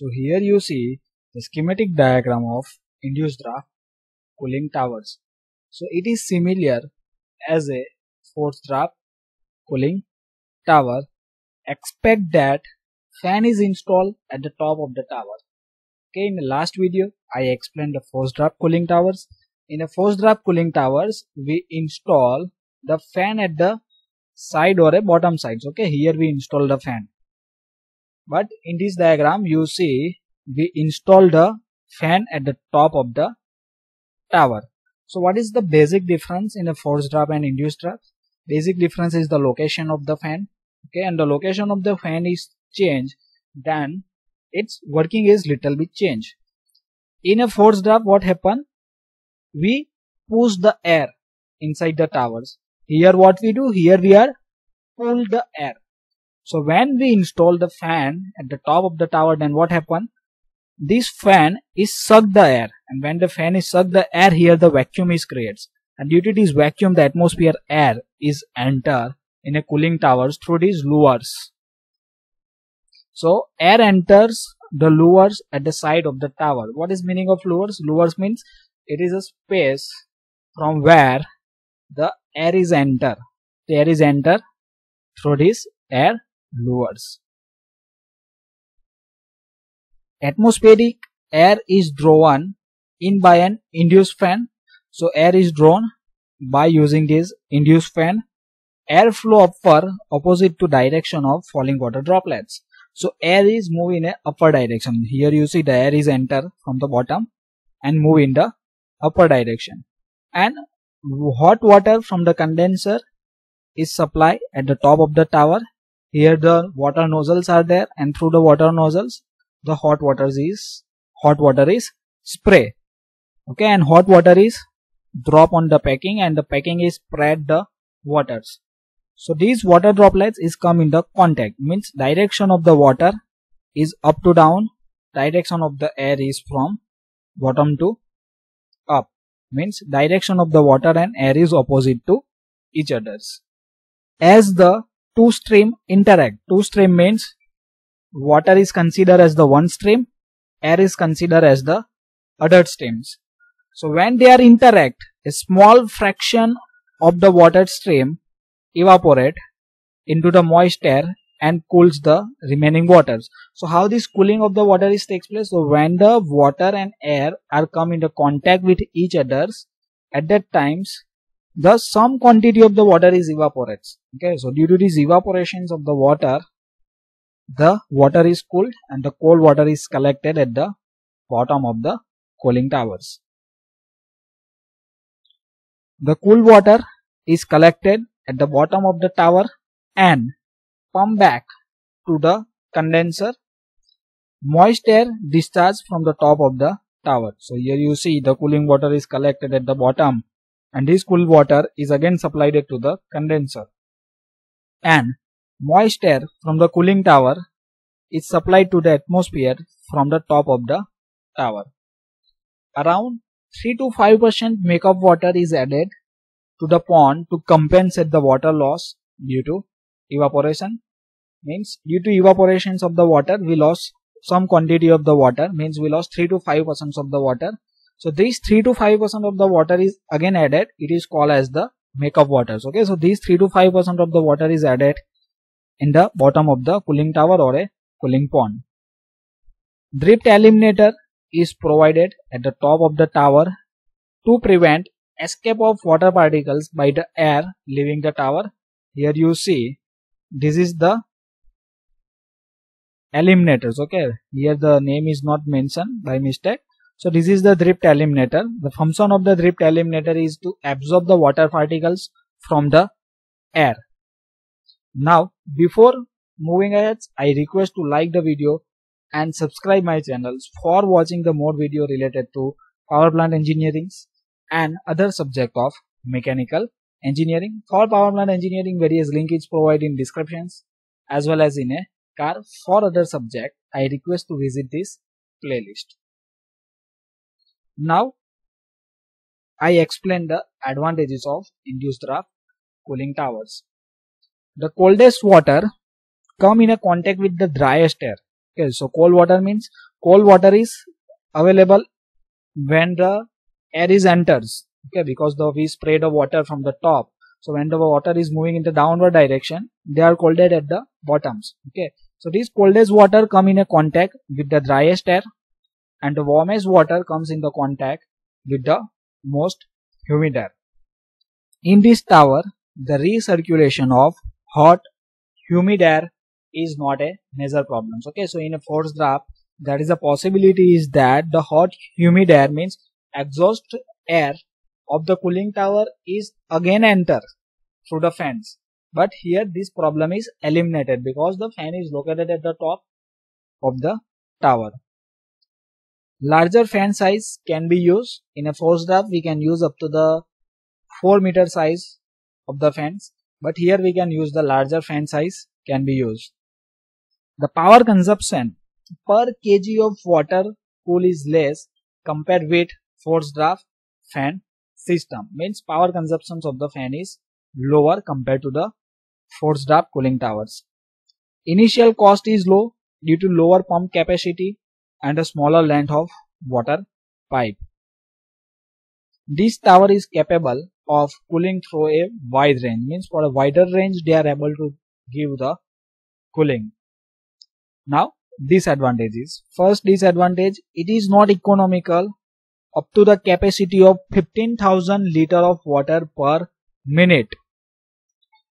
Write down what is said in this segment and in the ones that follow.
So here you see the schematic diagram of induced draft cooling towers. So it is similar as a forced draft cooling tower. Expect that fan is installed at the top of the tower. Okay, in the last video I explained the forced draft cooling towers. In a forced draft cooling towers we install the fan at the side or a bottom sides. Okay, here we install the fan but in this diagram you see we install the fan at the top of the tower. So what is the basic difference in a forced draft and induced draft basic difference is the location of the fan okay? And the location of the fan is changed then its working is little bit changed. In a forced draft what happen? We push the air inside the towers. Here what we do? Here we are pull the air so when we install the fan at the top of the tower, then what happen? This fan is suck the air and when the fan is suck the air here the vacuum is creates and due to this vacuum the atmosphere air is enter in a cooling towers through these louvers. So air enters the louvers at the side of the tower. What is meaning of louvers? Louvers means it is a space from where the air is enter. The air is enter through this air louvers. Atmospheric air is drawn in by an induced fan. So air is drawn by using this induced fan. Air flow upward opposite to direction of falling water droplets. So air is moving in a upper direction. Here you see the air is enter from the bottom and move in the upper direction. And hot water from the condenser is supplied at the top of the tower here the water nozzles are there and through the water nozzles the hot water is hot water is spray. Okay and hot water is drop on the packing and the packing is spread the waters. So these water droplets is come in the contact means direction of the water is up to down direction of the air is from bottom to up means direction of the water and air is opposite to each others. As the two stream interact. Two stream means water is considered as the one stream, air is considered as the other streams. So when they are interact, a small fraction of the water stream evaporate into the moist air and cools the remaining waters. So how this cooling of the water is takes place? So when the water and air are come into contact with each others, at that times Thus, some quantity of the water is evaporates. Okay, so due to these evaporations of the water, the water is cooled and the cold water is collected at the bottom of the cooling towers. The cool water is collected at the bottom of the tower and pumped back to the condenser. Moist air discharged from the top of the tower. So here you see the cooling water is collected at the bottom and this cool water is again supplied to the condenser and moist air from the cooling tower is supplied to the atmosphere from the top of the tower. Around 3 to 5% makeup water is added to the pond to compensate the water loss due to evaporation. Means due to evaporations of the water we lost some quantity of the water means we lost 3 to 5% of the water so these 3 to 5% of the water is again added. It is called as the makeup waters. Okay. So these 3 to 5% of the water is added in the bottom of the cooling tower or a cooling pond. Drift eliminator is provided at the top of the tower to prevent escape of water particles by the air leaving the tower. Here you see this is the eliminators. Okay. Here the name is not mentioned by mistake. So this is the drift eliminator. The function of the drift eliminator is to absorb the water particles from the air. Now before moving ahead, I request to like the video and subscribe my channels for watching the more video related to power plant engineering and other subject of mechanical engineering. For power plant engineering various link is provided in descriptions as well as in a car. For other subject I request to visit this playlist. Now I explain the advantages of induced draft cooling towers. The coldest water come in a contact with the driest air. Okay, so cold water means cold water is available when the air is enters okay because the we spray the water from the top so when the water is moving in the downward direction they are colded at the bottoms okay so this coldest water come in a contact with the driest air and the warmest water comes in the contact with the most humid air. In this tower the recirculation of hot humid air is not a major problem. Okay so in a forced draft that is a possibility is that the hot humid air means exhaust air of the cooling tower is again enter through the fans. But here this problem is eliminated because the fan is located at the top of the tower larger fan size can be used. In a forced draft we can use up to the 4 meter size of the fans. But here we can use the larger fan size can be used. The power consumption per kg of water cool is less compared with forced draft fan system. Means power consumption of the fan is lower compared to the forced draft cooling towers. Initial cost is low due to lower pump capacity and a smaller length of water pipe. This tower is capable of cooling through a wide range means for a wider range they are able to give the cooling. Now disadvantages. First disadvantage it is not economical up to the capacity of 15,000 liter of water per minute.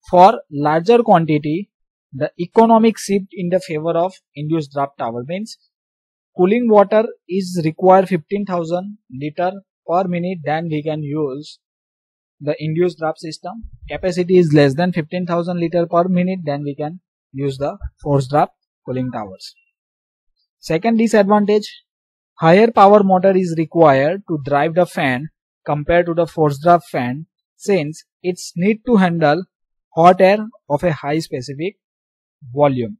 For larger quantity, the economic shift in the favor of induced draft tower means cooling water is required 15,000 liter per minute then we can use the induced draft system. Capacity is less than 15,000 liter per minute then we can use the forced draft cooling towers. Second disadvantage, higher power motor is required to drive the fan compared to the forced draft fan since it's need to handle hot air of a high specific volume.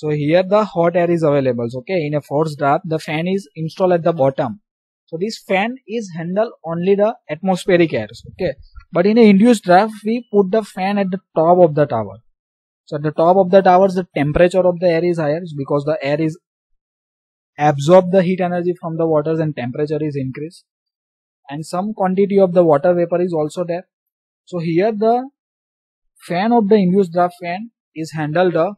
So here the hot air is available. Okay, in a forced draft, the fan is installed at the bottom. So this fan is handle only the atmospheric air. Okay, but in a induced draft, we put the fan at the top of the tower. So at the top of the towers, the temperature of the air is higher because the air is absorb the heat energy from the waters and temperature is increased and some quantity of the water vapor is also there. So here the fan of the induced draft fan is handle the uh,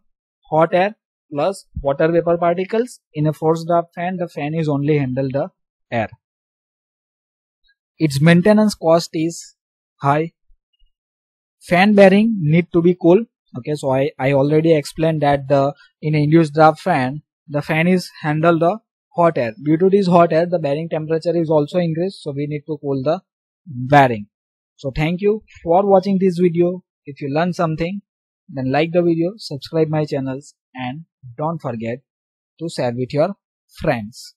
hot air plus water vapor particles. In a forced draft fan, the fan is only handle the air. Its maintenance cost is high. Fan bearing need to be cool. Okay, so I, I already explained that the in induced draft fan, the fan is handle the hot air. Due to this hot air, the bearing temperature is also increased. So we need to cool the bearing. So thank you for watching this video. If you learned something, then like the video, subscribe my channels and don't forget to share with your friends.